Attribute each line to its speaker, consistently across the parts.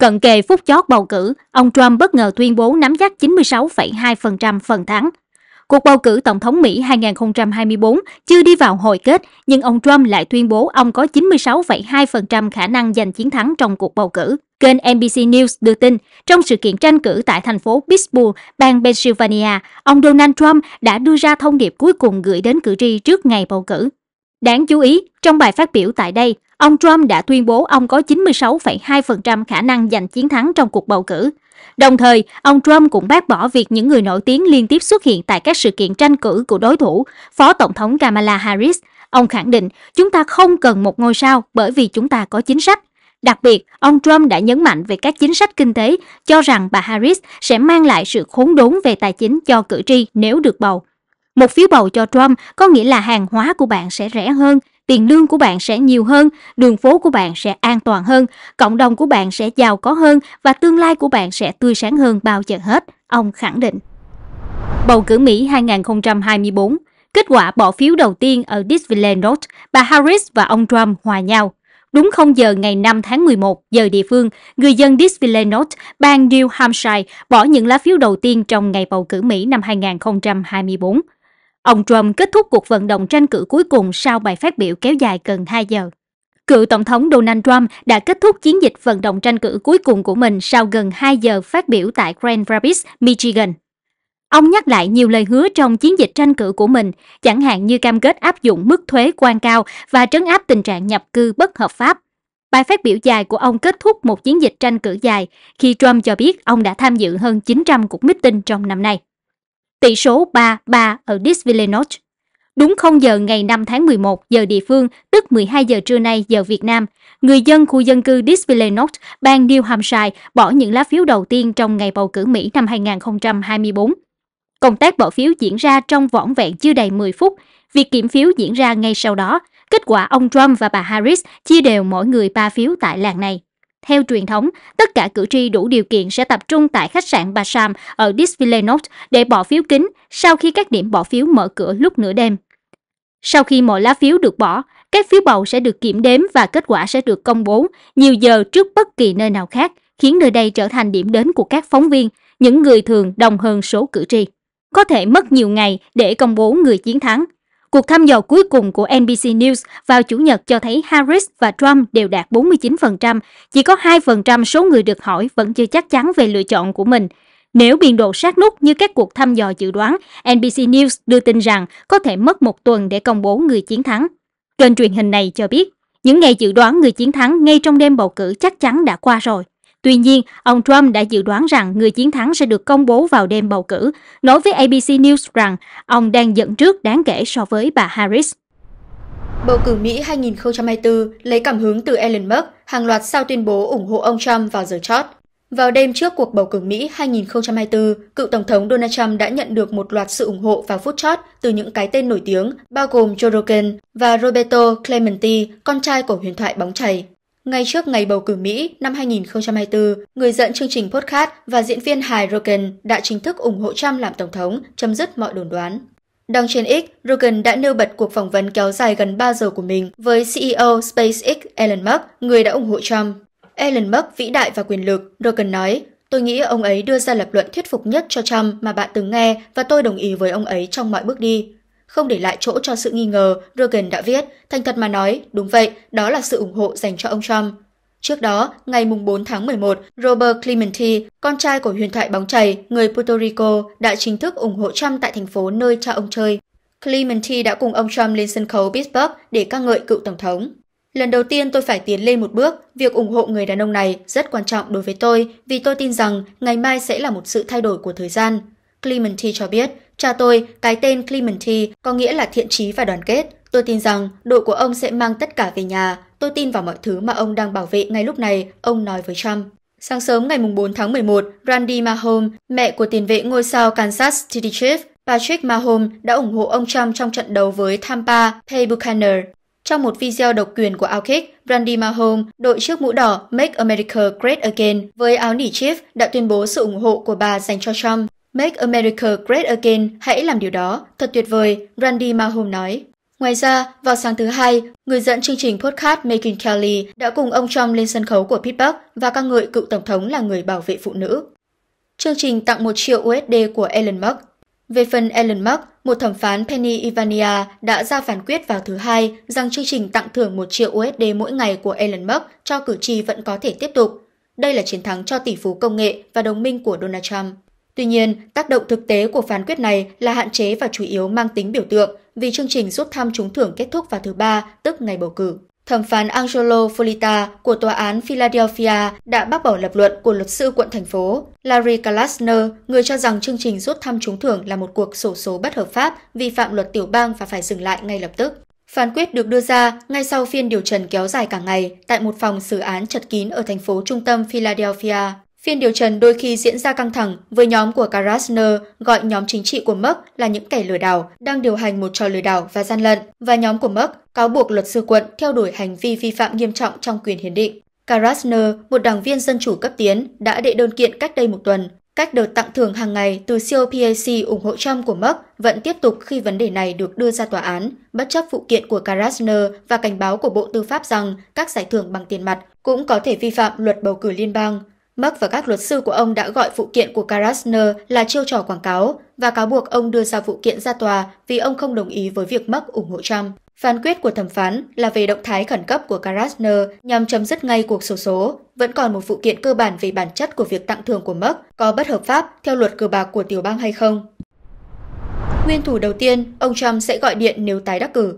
Speaker 1: Cận kề phút chót bầu cử, ông Trump bất ngờ tuyên bố nắm chắc 96,2% phần thắng. Cuộc bầu cử Tổng thống Mỹ 2024 chưa đi vào hồi kết, nhưng ông Trump lại tuyên bố ông có 96,2% khả năng giành chiến thắng trong cuộc bầu cử. Kênh NBC News đưa tin, trong sự kiện tranh cử tại thành phố Pittsburgh, bang Pennsylvania, ông Donald Trump đã đưa ra thông điệp cuối cùng gửi đến cử tri trước ngày bầu cử. Đáng chú ý, trong bài phát biểu tại đây, ông Trump đã tuyên bố ông có 96,2% khả năng giành chiến thắng trong cuộc bầu cử. Đồng thời, ông Trump cũng bác bỏ việc những người nổi tiếng liên tiếp xuất hiện tại các sự kiện tranh cử của đối thủ, Phó Tổng thống Kamala Harris. Ông khẳng định, chúng ta không cần một ngôi sao bởi vì chúng ta có chính sách. Đặc biệt, ông Trump đã nhấn mạnh về các chính sách kinh tế, cho rằng bà Harris sẽ mang lại sự khốn đốn về tài chính cho cử tri nếu được bầu. Một phiếu bầu cho Trump có nghĩa là hàng hóa của bạn sẽ rẻ hơn, tiền lương của bạn sẽ nhiều hơn, đường phố của bạn sẽ an toàn hơn, cộng đồng của bạn sẽ giàu có hơn và tương lai của bạn sẽ tươi sáng hơn bao giờ hết, ông khẳng định. Bầu cử Mỹ 2024 Kết quả bỏ phiếu đầu tiên ở Disneyland Road, bà Harris và ông Trump hòa nhau. Đúng 0 giờ ngày 5 tháng 11 giờ địa phương, người dân Disneyland North, bang New Hampshire bỏ những lá phiếu đầu tiên trong ngày bầu cử Mỹ năm 2024. Ông Trump kết thúc cuộc vận động tranh cử cuối cùng sau bài phát biểu kéo dài gần 2 giờ. Cựu Tổng thống Donald Trump đã kết thúc chiến dịch vận động tranh cử cuối cùng của mình sau gần 2 giờ phát biểu tại Grand Rapids, Michigan. Ông nhắc lại nhiều lời hứa trong chiến dịch tranh cử của mình, chẳng hạn như cam kết áp dụng mức thuế quan cao và trấn áp tình trạng nhập cư bất hợp pháp. Bài phát biểu dài của ông kết thúc một chiến dịch tranh cử dài khi Trump cho biết ông đã tham dự hơn 900 cuộc meeting trong năm nay. Tỷ số 3-3 ở Disneyland North. Đúng 0 giờ ngày 5 tháng 11 giờ địa phương, tức 12 giờ trưa nay giờ Việt Nam, người dân khu dân cư Disneyland North, bang New Hampshire bỏ những lá phiếu đầu tiên trong ngày bầu cử Mỹ năm 2024. Công tác bỏ phiếu diễn ra trong vỏn vẹn chưa đầy 10 phút. Việc kiểm phiếu diễn ra ngay sau đó. Kết quả ông Trump và bà Harris chia đều mỗi người 3 phiếu tại làng này. Theo truyền thống, tất cả cử tri đủ điều kiện sẽ tập trung tại khách sạn Bà Sam ở Disvillenot để bỏ phiếu kín sau khi các điểm bỏ phiếu mở cửa lúc nửa đêm. Sau khi mọi lá phiếu được bỏ, các phiếu bầu sẽ được kiểm đếm và kết quả sẽ được công bố nhiều giờ trước bất kỳ nơi nào khác, khiến nơi đây trở thành điểm đến của các phóng viên, những người thường đông hơn số cử tri. Có thể mất nhiều ngày để công bố người chiến thắng. Cuộc thăm dò cuối cùng của NBC News vào Chủ nhật cho thấy Harris và Trump đều đạt 49%, chỉ có 2% số người được hỏi vẫn chưa chắc chắn về lựa chọn của mình. Nếu biên độ sát nút như các cuộc thăm dò dự đoán, NBC News đưa tin rằng có thể mất một tuần để công bố người chiến thắng. Kênh truyền hình này cho biết, những ngày dự đoán người chiến thắng ngay trong đêm bầu cử chắc chắn đã qua rồi. Tuy nhiên, ông Trump đã dự đoán rằng người chiến thắng sẽ được công bố vào đêm bầu cử, nói với ABC News rằng ông đang dẫn trước đáng kể so với bà Harris.
Speaker 2: Bầu cử Mỹ 2024 lấy cảm hứng từ Elon Musk, hàng loạt sao tuyên bố ủng hộ ông Trump vào giờ chót. Vào đêm trước cuộc bầu cử Mỹ 2024, cựu Tổng thống Donald Trump đã nhận được một loạt sự ủng hộ vào phút chót từ những cái tên nổi tiếng, bao gồm Joe Rogan và Roberto Clemente, con trai của huyền thoại bóng chày. Ngay trước ngày bầu cử Mỹ năm 2024, người dẫn chương trình podcast và diễn viên hài Rogan đã chính thức ủng hộ Trump làm tổng thống, chấm dứt mọi đồn đoán. Đăng trên X, Rogan đã nêu bật cuộc phỏng vấn kéo dài gần 3 giờ của mình với CEO SpaceX Elon Musk, người đã ủng hộ Trump. Elon Musk vĩ đại và quyền lực, Rogan nói, Tôi nghĩ ông ấy đưa ra lập luận thuyết phục nhất cho Trump mà bạn từng nghe và tôi đồng ý với ông ấy trong mọi bước đi. Không để lại chỗ cho sự nghi ngờ, Rogan đã viết, thành thật mà nói, đúng vậy, đó là sự ủng hộ dành cho ông Trump. Trước đó, ngày 4 tháng 11, Robert Clemente, con trai của huyền thoại bóng chày, người Puerto Rico, đã chính thức ủng hộ Trump tại thành phố nơi cha ông chơi. Clemente đã cùng ông Trump lên sân khấu Pittsburgh để ca ngợi cựu tổng thống. Lần đầu tiên tôi phải tiến lên một bước, việc ủng hộ người đàn ông này rất quan trọng đối với tôi vì tôi tin rằng ngày mai sẽ là một sự thay đổi của thời gian. Clemente cho biết, cha tôi, cái tên Clementi có nghĩa là thiện trí và đoàn kết. Tôi tin rằng đội của ông sẽ mang tất cả về nhà. Tôi tin vào mọi thứ mà ông đang bảo vệ ngay lúc này, ông nói với Trump. Sáng sớm ngày 4 tháng 11, Randy Mahomes, mẹ của tiền vệ ngôi sao Kansas City Chiefs, Patrick Mahomes đã ủng hộ ông Trump trong trận đấu với Tampa Bay Buccaneers. Trong một video độc quyền của Outkick, Randy Mahomes, đội trước mũ đỏ Make America Great Again với áo nỉ Chief đã tuyên bố sự ủng hộ của bà dành cho Trump. Make America Great Again, hãy làm điều đó, thật tuyệt vời, Randy Mahom nói. Ngoài ra, vào sáng thứ Hai, người dẫn chương trình podcast Making Kelly đã cùng ông Trump lên sân khấu của Pittsburgh và ca ngợi cựu Tổng thống là người bảo vệ phụ nữ. Chương trình tặng 1 triệu USD của Elon Musk về phần Elon Musk, một thẩm phán Penny Ivania đã ra phán quyết vào thứ Hai rằng chương trình tặng thưởng 1 triệu USD mỗi ngày của Elon Musk cho cử tri vẫn có thể tiếp tục. Đây là chiến thắng cho tỷ phú công nghệ và đồng minh của Donald Trump. Tuy nhiên, tác động thực tế của phán quyết này là hạn chế và chủ yếu mang tính biểu tượng vì chương trình rút thăm trúng thưởng kết thúc vào thứ Ba, tức ngày bầu cử. Thẩm phán Angelo Folita của Tòa án Philadelphia đã bác bỏ lập luận của luật sư quận thành phố Larry Kalasner, người cho rằng chương trình rút thăm trúng thưởng là một cuộc sổ số bất hợp pháp, vi phạm luật tiểu bang và phải dừng lại ngay lập tức. Phán quyết được đưa ra ngay sau phiên điều trần kéo dài cả ngày tại một phòng xử án chật kín ở thành phố trung tâm Philadelphia. Phiên điều trần đôi khi diễn ra căng thẳng với nhóm của Karasner gọi nhóm chính trị của Merck là những kẻ lừa đảo đang điều hành một trò lừa đảo và gian lận và nhóm của Merck cáo buộc luật sư quận theo đuổi hành vi vi phạm nghiêm trọng trong quyền hiến định. Karasner, một đảng viên dân chủ cấp tiến, đã đệ đơn kiện cách đây một tuần. Cách đợt tặng thưởng hàng ngày từ COPAC ủng hộ Trump của Merck vẫn tiếp tục khi vấn đề này được đưa ra tòa án, bất chấp phụ kiện của Karasner và cảnh báo của Bộ Tư pháp rằng các giải thưởng bằng tiền mặt cũng có thể vi phạm luật bầu cử liên bang. Mark và các luật sư của ông đã gọi vụ kiện của Karasner là chiêu trò quảng cáo và cáo buộc ông đưa ra vụ kiện ra tòa vì ông không đồng ý với việc Mark ủng hộ Trump. Phán quyết của thẩm phán là về động thái khẩn cấp của Karasner nhằm chấm dứt ngay cuộc sổ số. Vẫn còn một vụ kiện cơ bản về bản chất của việc tặng thưởng của Mark có bất hợp pháp theo luật cờ bạc của tiểu bang hay không. Nguyên thủ đầu tiên, ông Trump sẽ gọi điện nếu tái đắc cử.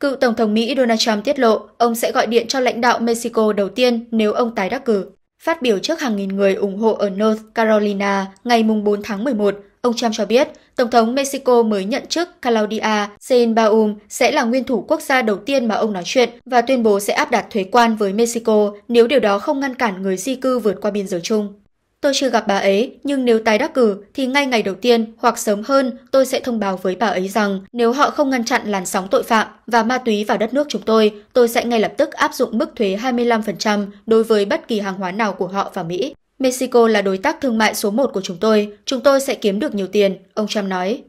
Speaker 2: Cựu Tổng thống Mỹ Donald Trump tiết lộ ông sẽ gọi điện cho lãnh đạo Mexico đầu tiên nếu ông tái đắc cử. Phát biểu trước hàng nghìn người ủng hộ ở North Carolina ngày 4 tháng 11, ông Trump cho biết Tổng thống Mexico mới nhận chức Claudia Sheinbaum sẽ là nguyên thủ quốc gia đầu tiên mà ông nói chuyện và tuyên bố sẽ áp đặt thuế quan với Mexico nếu điều đó không ngăn cản người di cư vượt qua biên giới chung. Tôi chưa gặp bà ấy, nhưng nếu tái đắc cử thì ngay ngày đầu tiên hoặc sớm hơn tôi sẽ thông báo với bà ấy rằng nếu họ không ngăn chặn làn sóng tội phạm và ma túy vào đất nước chúng tôi, tôi sẽ ngay lập tức áp dụng mức thuế 25% đối với bất kỳ hàng hóa nào của họ vào Mỹ. Mexico là đối tác thương mại số 1 của chúng tôi, chúng tôi sẽ kiếm được nhiều tiền, ông Trump nói.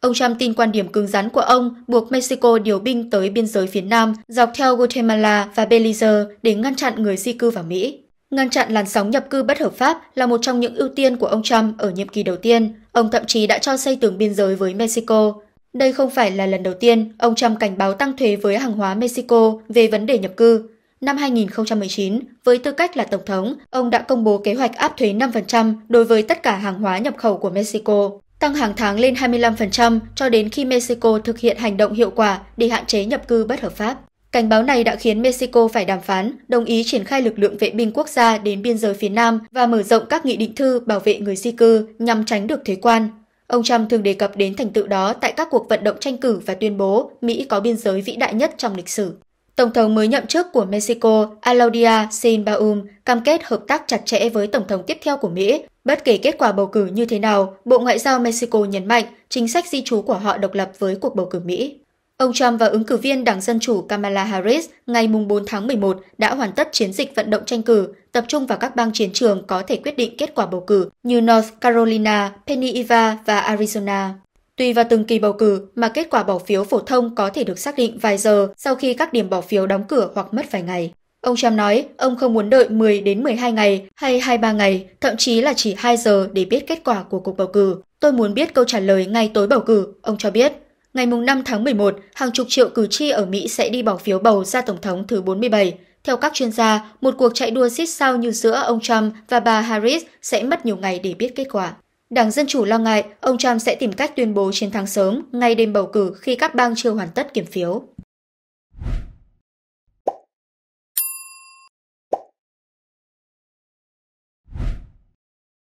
Speaker 2: Ông Trump tin quan điểm cứng rắn của ông buộc Mexico điều binh tới biên giới phía Nam dọc theo Guatemala và Belize để ngăn chặn người di cư vào Mỹ. Ngăn chặn làn sóng nhập cư bất hợp pháp là một trong những ưu tiên của ông Trump ở nhiệm kỳ đầu tiên. Ông thậm chí đã cho xây tường biên giới với Mexico. Đây không phải là lần đầu tiên ông Trump cảnh báo tăng thuế với hàng hóa Mexico về vấn đề nhập cư. Năm 2019, với tư cách là Tổng thống, ông đã công bố kế hoạch áp thuế 5% đối với tất cả hàng hóa nhập khẩu của Mexico, tăng hàng tháng lên 25% cho đến khi Mexico thực hiện hành động hiệu quả để hạn chế nhập cư bất hợp pháp. Cảnh báo này đã khiến Mexico phải đàm phán, đồng ý triển khai lực lượng vệ binh quốc gia đến biên giới phía Nam và mở rộng các nghị định thư bảo vệ người di cư nhằm tránh được thuế quan. Ông Trump thường đề cập đến thành tựu đó tại các cuộc vận động tranh cử và tuyên bố Mỹ có biên giới vĩ đại nhất trong lịch sử. Tổng thống mới nhậm chức của Mexico, Claudia Sheinbaum, cam kết hợp tác chặt chẽ với tổng thống tiếp theo của Mỹ. Bất kể kết quả bầu cử như thế nào, Bộ Ngoại giao Mexico nhấn mạnh chính sách di trú của họ độc lập với cuộc bầu cử Mỹ. Ông Trump và ứng cử viên Đảng Dân Chủ Kamala Harris ngày 4 tháng 11 đã hoàn tất chiến dịch vận động tranh cử, tập trung vào các bang chiến trường có thể quyết định kết quả bầu cử như North Carolina, Pennsylvania và Arizona. Tùy vào từng kỳ bầu cử mà kết quả bỏ phiếu phổ thông có thể được xác định vài giờ sau khi các điểm bỏ phiếu đóng cửa hoặc mất vài ngày. Ông Trump nói ông không muốn đợi 10 đến 12 ngày hay 23 ngày, thậm chí là chỉ 2 giờ để biết kết quả của cuộc bầu cử. Tôi muốn biết câu trả lời ngay tối bầu cử, ông cho biết. Ngày 5 tháng 11, hàng chục triệu cử tri ở Mỹ sẽ đi bỏ phiếu bầu ra Tổng thống thứ 47. Theo các chuyên gia, một cuộc chạy đua xít sao như giữa ông Trump và bà Harris sẽ mất nhiều ngày để biết kết quả. Đảng Dân Chủ lo ngại ông Trump sẽ tìm cách tuyên bố chiến thắng sớm ngay đêm bầu cử khi các bang chưa hoàn tất kiểm phiếu.